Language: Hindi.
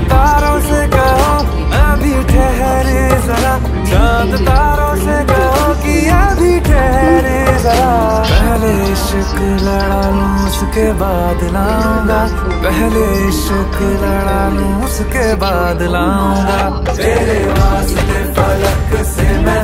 तारों से कहो अभी ठहरे जरा। चाँद तारों से कहो कि अभी ठहरे जरा। पहले इश्क लड़ा लूँ, उसके बाद लाऊँगा। पहले इश्क लड़ा लूँ, उसके बाद लाऊँगा। तेरे वास्ते फलक से मैं